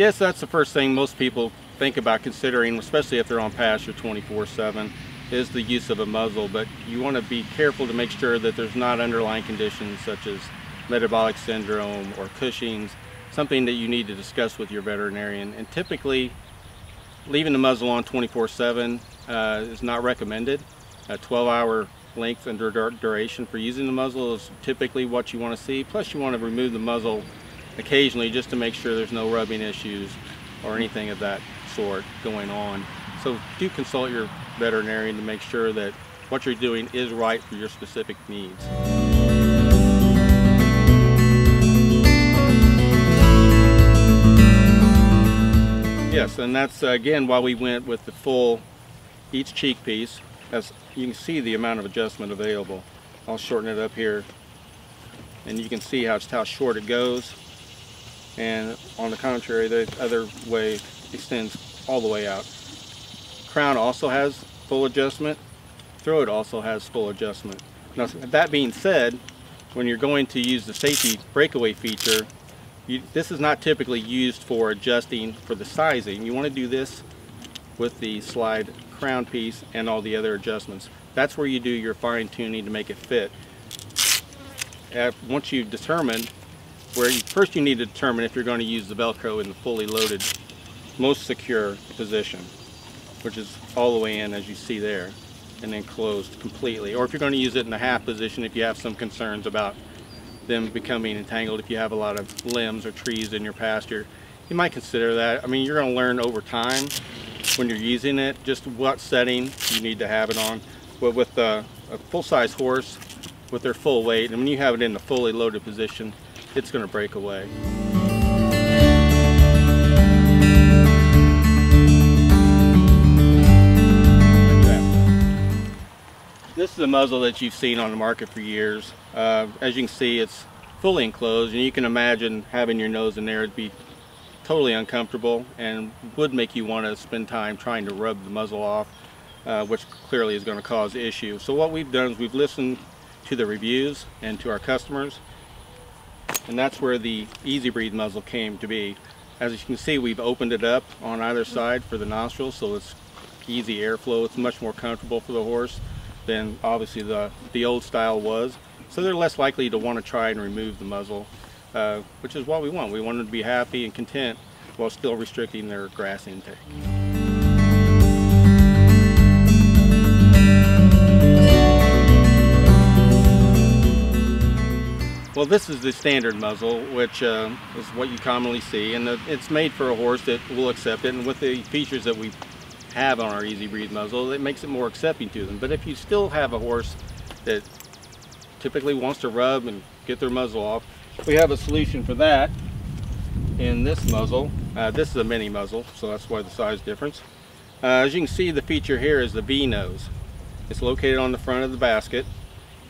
Yes, that's the first thing most people think about considering, especially if they're on pasture 24-7, is the use of a muzzle. But you want to be careful to make sure that there's not underlying conditions such as metabolic syndrome or Cushing's, something that you need to discuss with your veterinarian. And typically, leaving the muzzle on 24-7 uh, is not recommended. A 12-hour length and duration for using the muzzle is typically what you want to see. Plus, you want to remove the muzzle occasionally just to make sure there's no rubbing issues or anything of that sort going on. So do consult your veterinarian to make sure that what you're doing is right for your specific needs. Yes, and that's uh, again why we went with the full each cheek piece. As you can see the amount of adjustment available. I'll shorten it up here and you can see how, how short it goes and on the contrary the other way extends all the way out. Crown also has full adjustment. Throat also has full adjustment. Now that being said, when you're going to use the safety breakaway feature, you, this is not typically used for adjusting for the sizing. You want to do this with the slide crown piece and all the other adjustments. That's where you do your fine tuning to make it fit. once you've determined where you, first you need to determine if you're going to use the Velcro in the fully loaded, most secure position, which is all the way in as you see there, and then closed completely. Or if you're going to use it in the half position if you have some concerns about them becoming entangled, if you have a lot of limbs or trees in your pasture, you might consider that. I mean, you're going to learn over time when you're using it, just what setting you need to have it on. But with a full-size horse, with their full weight, and when you have it in the fully loaded position, it's going to break away. This is a muzzle that you've seen on the market for years. Uh, as you can see, it's fully enclosed, and you can imagine having your nose in there. It'd be totally uncomfortable and would make you want to spend time trying to rub the muzzle off, uh, which clearly is going to cause issues. So what we've done is we've listened to the reviews and to our customers and that's where the Easy Breathe muzzle came to be. As you can see, we've opened it up on either side for the nostrils, so it's easy airflow. It's much more comfortable for the horse than obviously the, the old style was. So they're less likely to want to try and remove the muzzle, uh, which is what we want. We want them to be happy and content while still restricting their grass intake. Well, this is the standard muzzle, which uh, is what you commonly see, and it's made for a horse that will accept it, and with the features that we have on our Easy Breathe muzzle, it makes it more accepting to them. But if you still have a horse that typically wants to rub and get their muzzle off, we have a solution for that in this muzzle. Uh, this is a mini muzzle, so that's why the size difference. Uh, as you can see, the feature here is the V nose. It's located on the front of the basket,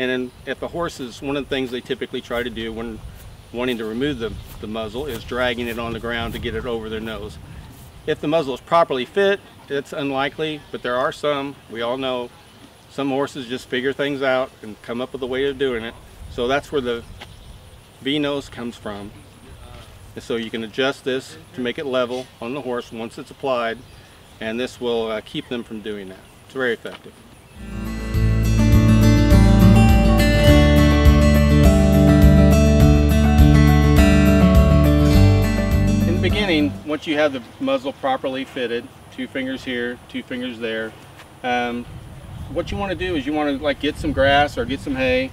and then if the horse is, one of the things they typically try to do when wanting to remove the, the muzzle is dragging it on the ground to get it over their nose. If the muzzle is properly fit, it's unlikely, but there are some, we all know, some horses just figure things out and come up with a way of doing it. So that's where the V-nose comes from. And so you can adjust this to make it level on the horse once it's applied, and this will uh, keep them from doing that. It's very effective. Beginning, once you have the muzzle properly fitted, two fingers here, two fingers there, um, what you want to do is you want to like get some grass or get some hay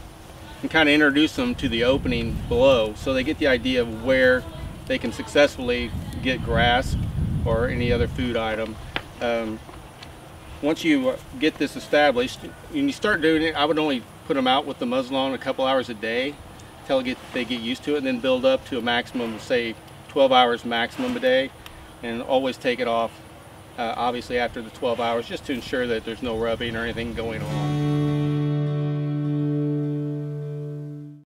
and kind of introduce them to the opening below so they get the idea of where they can successfully get grass or any other food item. Um, once you uh, get this established, and you start doing it, I would only put them out with the muzzle on a couple hours a day until they get used to it and then build up to a maximum of say 12 hours maximum a day and always take it off uh, obviously after the 12 hours just to ensure that there's no rubbing or anything going on.